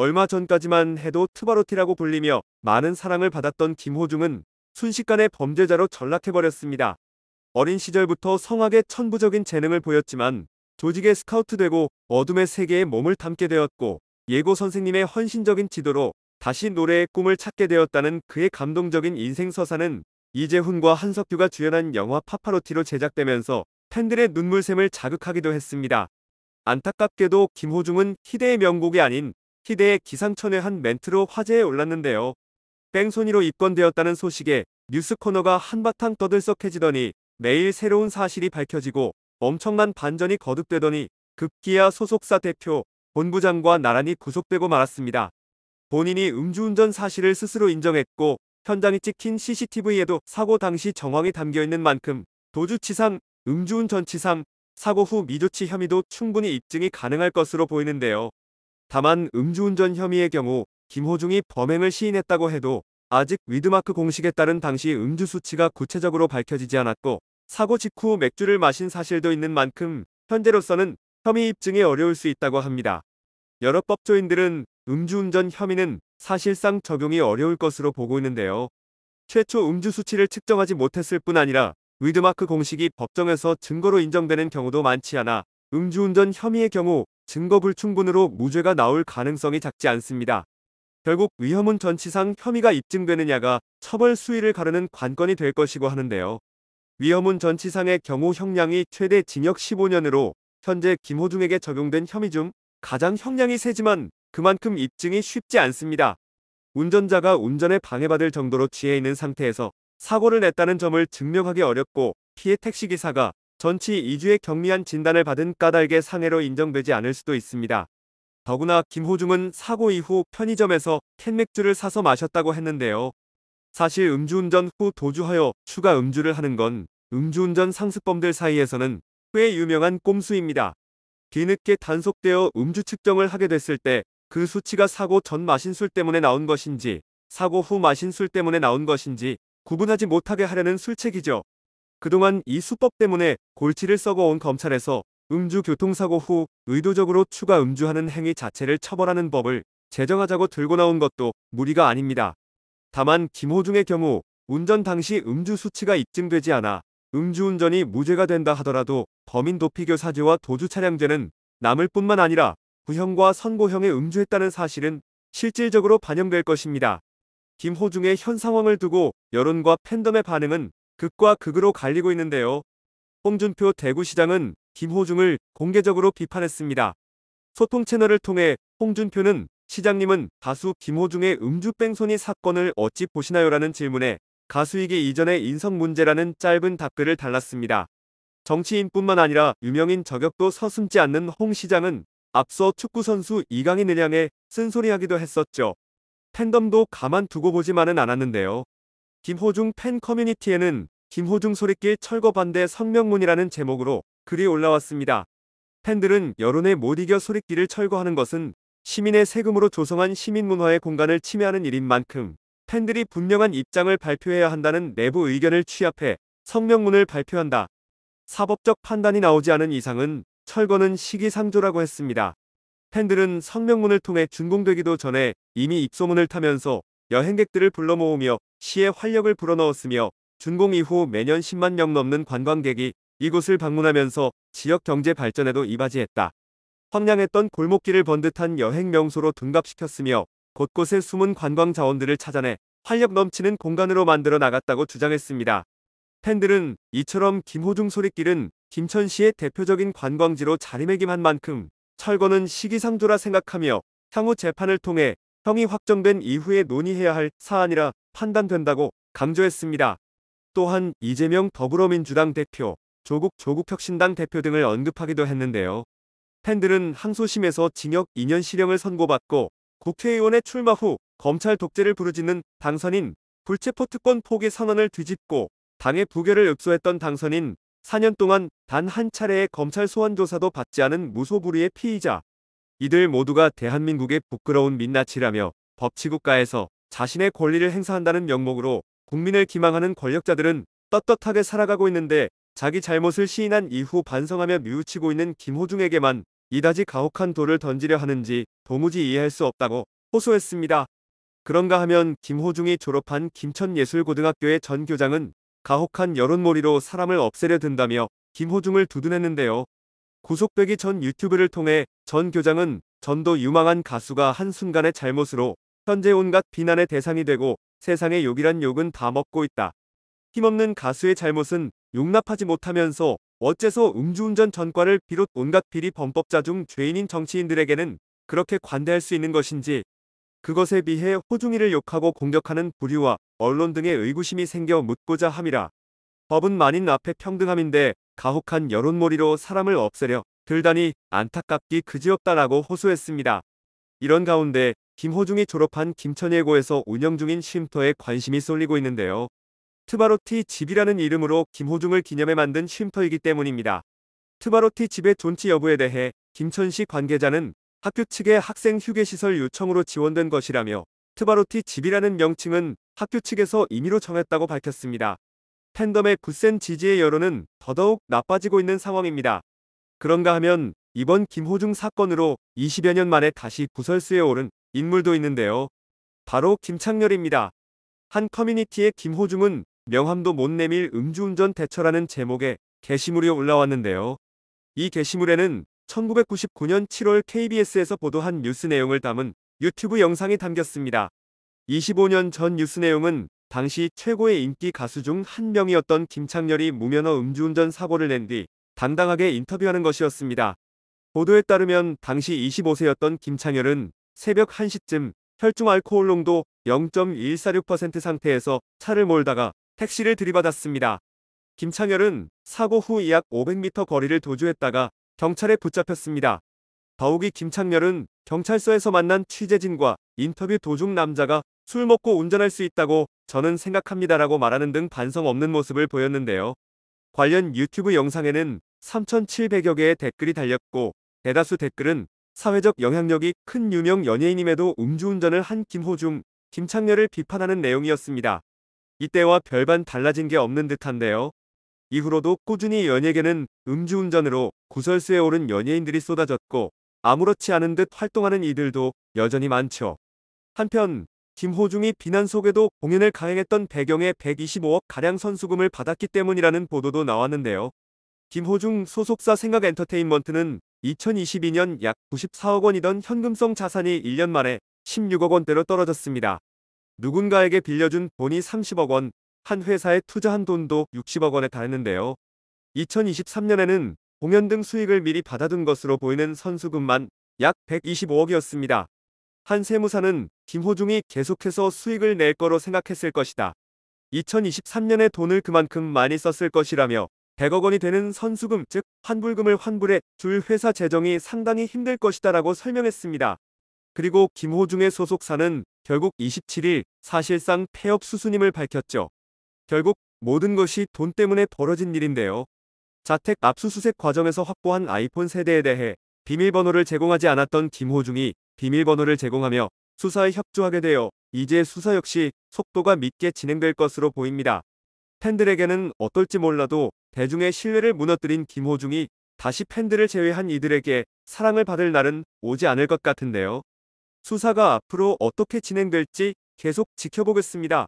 얼마 전까지만 해도 트바로티라고 불리며 많은 사랑을 받았던 김호중은 순식간에 범죄자로 전락해버렸습니다. 어린 시절부터 성악에 천부적인 재능을 보였지만 조직에 스카우트되고 어둠의 세계에 몸을 담게 되었고 예고 선생님의 헌신적인 지도로 다시 노래의 꿈을 찾게 되었다는 그의 감동적인 인생 서사는 이재훈과 한석규가 주연한 영화 파파로티로 제작되면서 팬들의 눈물샘을 자극하기도 했습니다. 안타깝게도 김호중은 희대의 명곡이 아닌 희대의 기상천외 한 멘트로 화제에 올랐는데요. 뺑소니로 입건되었다는 소식에 뉴스 코너가 한바탕 떠들썩해지더니 매일 새로운 사실이 밝혀지고 엄청난 반전이 거듭되더니 급기야 소속사 대표, 본부장과 나란히 구속되고 말았습니다. 본인이 음주운전 사실을 스스로 인정했고 현장이 찍힌 CCTV에도 사고 당시 정황이 담겨있는 만큼 도주치상, 음주운전치상, 사고 후 미조치 혐의도 충분히 입증이 가능할 것으로 보이는데요. 다만 음주운전 혐의의 경우 김호중이 범행을 시인했다고 해도 아직 위드마크 공식에 따른 당시 음주 수치가 구체적으로 밝혀지지 않았고 사고 직후 맥주를 마신 사실도 있는 만큼 현재로서는 혐의 입증이 어려울 수 있다고 합니다. 여러 법조인들은 음주운전 혐의는 사실상 적용이 어려울 것으로 보고 있는데요. 최초 음주 수치를 측정하지 못했을 뿐 아니라 위드마크 공식이 법정에서 증거로 인정되는 경우도 많지 않아 음주운전 혐의의 경우 증거 불충분으로 무죄가 나올 가능성이 작지 않습니다. 결국 위험운 전치상 혐의가 입증되느냐가 처벌 수위를 가르는 관건이 될 것이고 하는데요. 위험운 전치상의 경우 형량이 최대 징역 15년으로 현재 김호중에게 적용된 혐의 중 가장 형량이 세지만 그만큼 입증이 쉽지 않습니다. 운전자가 운전에 방해받을 정도로 취해 있는 상태에서 사고를 냈다는 점을 증명하기 어렵고 피해 택시기사가 전치 2주의 경미한 진단을 받은 까닭의 상해로 인정되지 않을 수도 있습니다. 더구나 김호중은 사고 이후 편의점에서 캔맥주를 사서 마셨다고 했는데요. 사실 음주운전 후 도주하여 추가 음주를 하는 건 음주운전 상습범들 사이에서는 꽤 유명한 꼼수입니다. 뒤늦게 단속되어 음주 측정을 하게 됐을 때 그 수치가 사고 전 마신 술 때문에 나온 것인지 사고 후 마신 술 때문에 나온 것인지 구분하지 못하게 하려는 술책이죠. 그동안 이 수법 때문에 골치를 썩어온 검찰에서 음주 교통사고 후 의도적으로 추가 음주하는 행위 자체를 처벌하는 법을 제정하자고 들고 나온 것도 무리가 아닙니다. 다만 김호중의 경우 운전 당시 음주 수치가 입증되지 않아 음주운전이 무죄가 된다 하더라도 범인 도피교 사죄와 도주 차량죄는 남을 뿐만 아니라 구형과 선고형에 음주했다는 사실은 실질적으로 반영될 것입니다. 김호중의 현 상황을 두고 여론과 팬덤의 반응은 극과 극으로 갈리고 있는데요. 홍준표 대구시장은 김호중을 공개적으로 비판했습니다. 소통 채널을 통해 홍준표는 시장님은 가수 김호중의 음주 뺑소니 사건을 어찌 보시나요라는 질문에 가수이기 이전의 인성 문제라는 짧은 답글을 달랐습니다. 정치인뿐만 아니라 유명인 저격도 서슴지 않는 홍 시장은 앞서 축구선수 이강인 을향해 쓴소리하기도 했었죠. 팬덤도 가만 두고 보지만은 않았는데요. 김호중 팬 커뮤니티에는 김호중 소리길 철거 반대 성명문이라는 제목으로 글이 올라왔습니다. 팬들은 여론에 못 이겨 소리길을 철거하는 것은 시민의 세금으로 조성한 시민문화의 공간을 침해하는 일인 만큼 팬들이 분명한 입장을 발표해야 한다는 내부 의견을 취합해 성명문을 발표한다. 사법적 판단이 나오지 않은 이상은 철거는 시기상조라고 했습니다. 팬들은 성명문을 통해 준공되기도 전에 이미 입소문을 타면서 여행객들을 불러 모으며 시에 활력을 불어넣었으며 준공 이후 매년 10만 명 넘는 관광객이 이곳을 방문하면서 지역 경제 발전에도 이바지했다. 황량했던 골목길을 번 듯한 여행 명소로 둔갑시켰으며 곳곳에 숨은 관광 자원들을 찾아내 활력 넘치는 공간으로 만들어 나갔다고 주장했습니다. 팬들은 이처럼 김호중 소리길은 김천시의 대표적인 관광지로 자리매김한 만큼 철거는 시기상조라 생각하며 향후 재판을 통해 형이 확정된 이후에 논의해야 할 사안이라 판단된다고 강조했습니다. 또한 이재명 더불어민주당 대표, 조국 조국혁신당 대표 등을 언급하기도 했는데요. 팬들은 항소심에서 징역 2년 실형을 선고받고 국회의원의 출마 후 검찰 독재를 부르짖는 당선인 불체포 특권 포기 선언을 뒤집고 당의 부결을 읍소했던 당선인 4년 동안 단 한 차례의 검찰 소환 조사도 받지 않은 무소불위의 피의자. 이들 모두가 대한민국의 부끄러운 민낯이라며 법치국가에서 자신의 권리를 행사한다는 명목으로 국민을 기망하는 권력자들은 떳떳하게 살아가고 있는데 자기 잘못을 시인한 이후 반성하며 뉘우치고 있는 김호중에게만 이다지 가혹한 돌을 던지려 하는지 도무지 이해할 수 없다고 호소했습니다. 그런가 하면 김호중이 졸업한 김천예술고등학교의 전 교장은 가혹한 여론몰이로 사람을 없애려 든다며 김호중을 두둔했는데요. 구속되기 전 유튜브를 통해 전 교장은 전도 유망한 가수가 한순간의 잘못으로 현재 온갖 비난의 대상이 되고 세상의 욕이란 욕은 다 먹고 있다. 힘없는 가수의 잘못은 용납하지 못하면서 어째서 음주운전 전과를 비롯 온갖 비리 범법자 중 죄인인 정치인들에게는 그렇게 관대할 수 있는 것인지 그것에 비해 호중이를 욕하고 공격하는 부류와 언론 등의 의구심이 생겨 묻고자 함이라. 법은 만인 앞에 평등함인데 가혹한 여론몰이로 사람을 없애려 들다니 안타깝기 그지없다라고 호소했습니다. 이런 가운데 김호중이 졸업한 김천예고에서 운영 중인 쉼터에 관심이 쏠리고 있는데요. 트바로티 집이라는 이름으로 김호중을 기념해 만든 쉼터이기 때문입니다. 트바로티 집의 존치 여부에 대해 김천시 관계자는 학교 측의 학생 휴게시설 요청으로 지원된 것이라며 트바로티 집이라는 명칭은 학교 측에서 임의로 정했다고 밝혔습니다. 팬덤의 굳센 지지에 여론은 더더욱 나빠지고 있는 상황입니다. 그런가 하면 이번 김호중 사건으로 20여 년 만에 다시 구설수에 오른 인물도 있는데요. 바로 김창렬입니다. 한 커뮤니티에 김호중은 명함도 못 내밀 음주운전 대처라는 제목의 게시물이 올라왔는데요. 이 게시물에는 1999년 7월 KBS에서 보도한 뉴스 내용을 담은 유튜브 영상이 담겼습니다. 25년 전 뉴스 내용은 당시 최고의 인기 가수 중 한 명이었던 김창렬이 무면허 음주운전 사고를 낸 뒤 당당하게 인터뷰하는 것이었습니다. 보도에 따르면 당시 25세였던 김창렬은 새벽 1시쯤 혈중 알코올 농도 0.146% 상태에서 차를 몰다가 택시를 들이받았습니다. 김창렬은 사고 후 약 500m 거리를 도주했다가 경찰에 붙잡혔습니다. 더욱이 김창렬은 경찰서에서 만난 취재진과 인터뷰 도중 남자가 술 먹고 운전할 수 있다고 저는 생각합니다라고 말하는 등 반성 없는 모습을 보였는데요. 관련 유튜브 영상에는 3,700여 개의 댓글이 달렸고 대다수 댓글은 사회적 영향력이 큰 유명 연예인임에도 음주운전을 한 김호중, 김창렬을 비판하는 내용이었습니다. 이때와 별반 달라진 게 없는 듯한데요. 이후로도 꾸준히 연예계는 음주운전으로 구설수에 오른 연예인들이 쏟아졌고 아무렇지 않은 듯 활동하는 이들도 여전히 많죠. 한편 김호중이 비난 속에도 공연을 가행했던 배경에 125억 가량 선수금을 받았기 때문이라는 보도도 나왔는데요. 김호중 소속사 생각엔터테인먼트는 2022년 약 94억 원이던 현금성 자산이 1년 만에 16억 원대로 떨어졌습니다. 누군가에게 빌려준 돈이 30억 원, 한 회사에 투자한 돈도 60억 원에 달했는데요. 2023년에는 공연 등 수익을 미리 받아둔 것으로 보이는 선수금만 약 125억이었습니다. 한 세무사는 김호중이 계속해서 수익을 낼 거로 생각했을 것이다. 2023년에 돈을 그만큼 많이 썼을 것이라며 100억 원이 되는 선수금 즉 환불금을 환불해 줄 회사 재정이 상당히 힘들 것이다 라고 설명했습니다. 그리고 김호중의 소속사는 결국 27일 사실상 폐업 수순임을 밝혔죠. 결국 모든 것이 돈 때문에 벌어진 일인데요. 자택 압수수색 과정에서 확보한 아이폰 세대에 대해 비밀번호를 제공하지 않았던 김호중이 비밀번호를 제공하며 수사에 협조하게 되어 이제 수사 역시 속도가 믿게 진행될 것으로 보입니다. 팬들에게는 어떨지 몰라도 대중의 신뢰를 무너뜨린 김호중이 다시 팬들을 제외한 이들에게 사랑을 받을 날은 오지 않을 것 같은데요. 수사가 앞으로 어떻게 진행될지 계속 지켜보겠습니다.